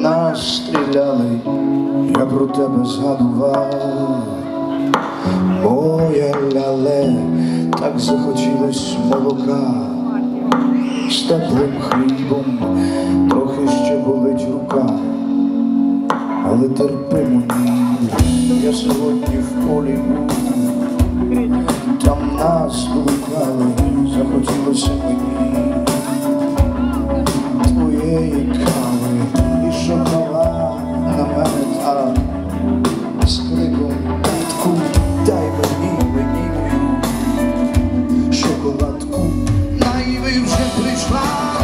нас стріляли, я про тебе згадував. Моя ляле, так захотілось молока. З теплим хлібом, трохи ще болить рука, але терпи мені, я сьогодні в полі був, fly.